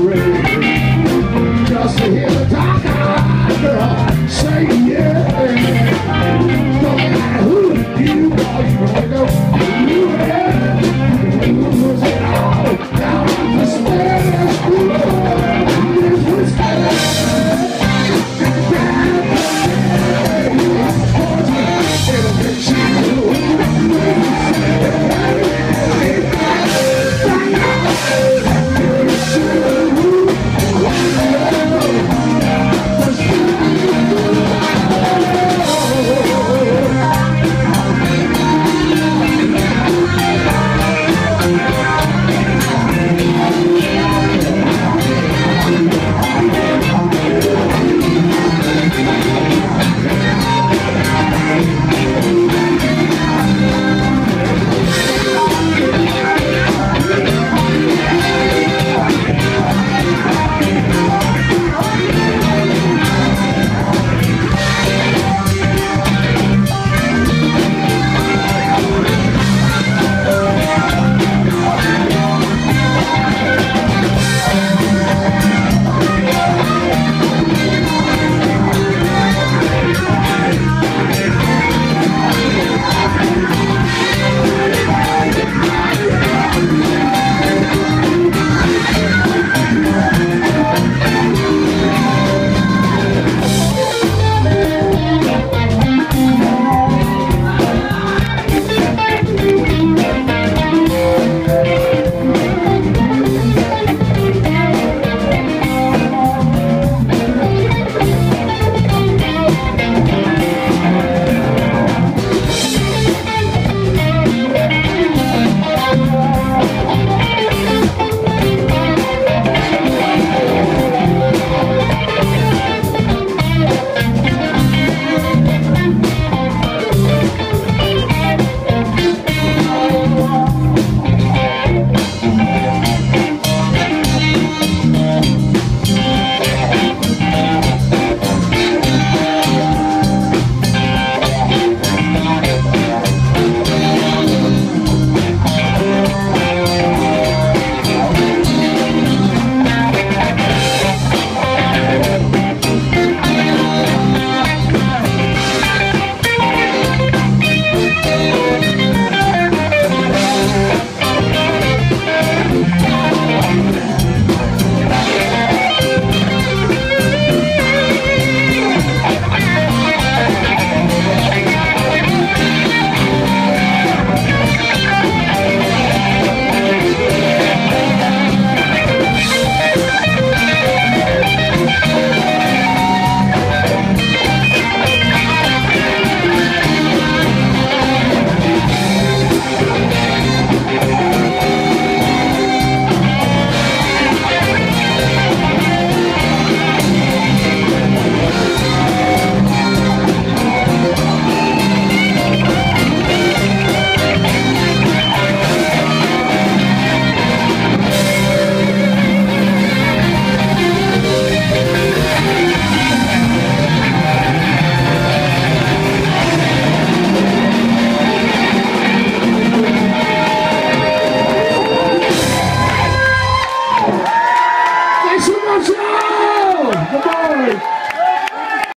rain.